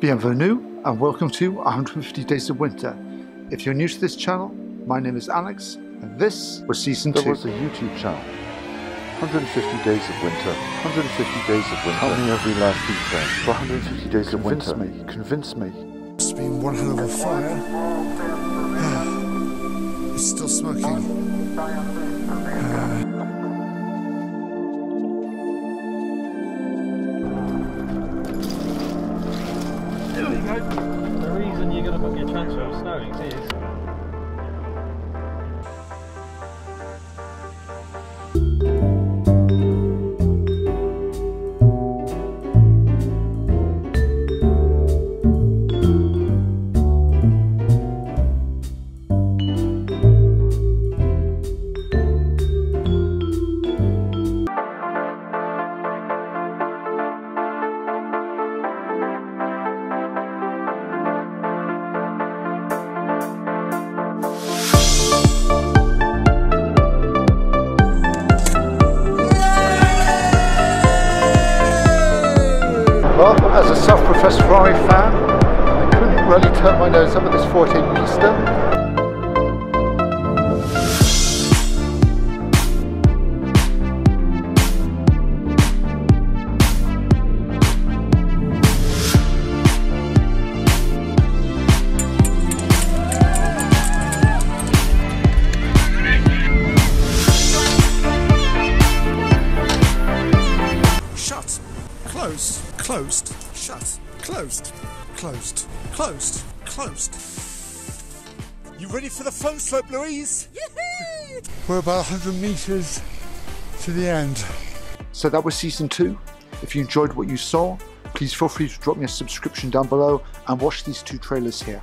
Bienvenue and welcome to 150 Days of Winter. If you're new to this channel, my name is Alex and this was season There 2. was a YouTube channel. 150 Days of Winter. 150 Days of Winter. Tell me every last detail. For 150 Days of Winter. Convince me. Convince me. It's been one hell of a fire. it's still smoking. The reason you're going to book your transfer of Snowings is Well, as a self-professed Ferrari fan, I couldn't really turn my nose up at this 14 Pista. Shut. Closed. Closed. Shut. Closed. Closed. Closed. Closed. You ready for the front slope, Louise? We're about 100 metres to the end. So that was season 2. If you enjoyed what you saw, please feel free to drop me a subscription down below and watch these two trailers here.